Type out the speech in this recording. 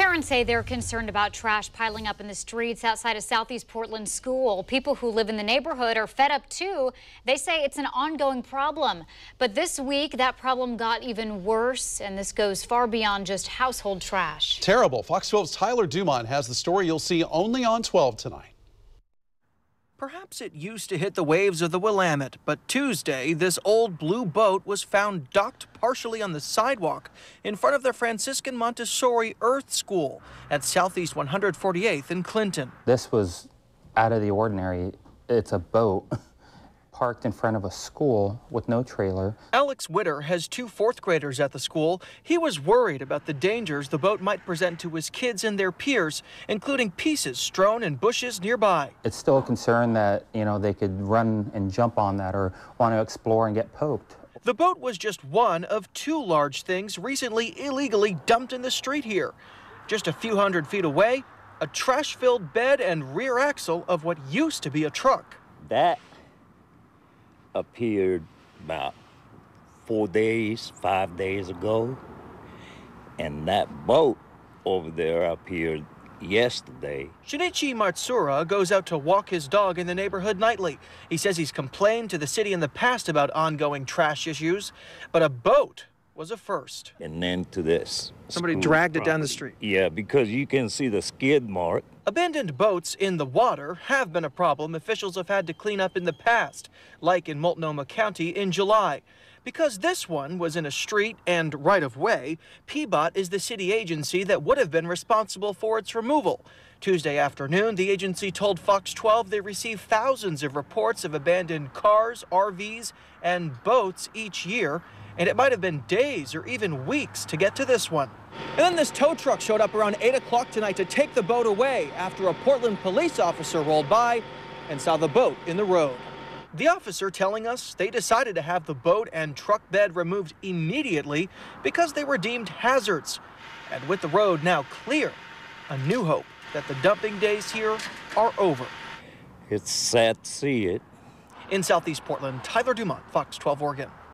Parents say they're concerned about trash piling up in the streets outside of Southeast Portland School. People who live in the neighborhood are fed up too. They say it's an ongoing problem. But this week, that problem got even worse, and this goes far beyond just household trash. Terrible. Fox 12's Tyler Dumont has the story you'll see only on 12 tonight. Perhaps it used to hit the waves of the Willamette, but Tuesday, this old blue boat was found docked partially on the sidewalk in front of the Franciscan Montessori Earth School at Southeast 148th in Clinton. This was out of the ordinary. It's a boat. parked in front of a school with no trailer. Alex Witter has two fourth graders at the school. He was worried about the dangers the boat might present to his kids and their peers, including pieces strewn in bushes nearby. It's still a concern that, you know, they could run and jump on that or want to explore and get poked. The boat was just one of two large things recently illegally dumped in the street here. Just a few hundred feet away, a trash filled bed and rear axle of what used to be a truck. That appeared about four days, five days ago. And that boat over there appeared yesterday. Shinichi Matsura goes out to walk his dog in the neighborhood nightly. He says he's complained to the city in the past about ongoing trash issues, but a boat was a first. And then to this. Somebody dragged property. it down the street. Yeah, because you can see the skid mark. Abandoned boats in the water have been a problem officials have had to clean up in the past, like in Multnomah County in July. Because this one was in a street and right of way, PBOT is the city agency that would have been responsible for its removal. Tuesday afternoon, the agency told Fox 12 they receive thousands of reports of abandoned cars, RVs, and boats each year and it might have been days or even weeks to get to this one. And then this tow truck showed up around 8 o'clock tonight to take the boat away after a Portland police officer rolled by and saw the boat in the road. The officer telling us they decided to have the boat and truck bed removed immediately because they were deemed hazards. And with the road now clear, a new hope that the dumping days here are over. It's sad to see it. In Southeast Portland, Tyler Dumont, Fox 12 Oregon.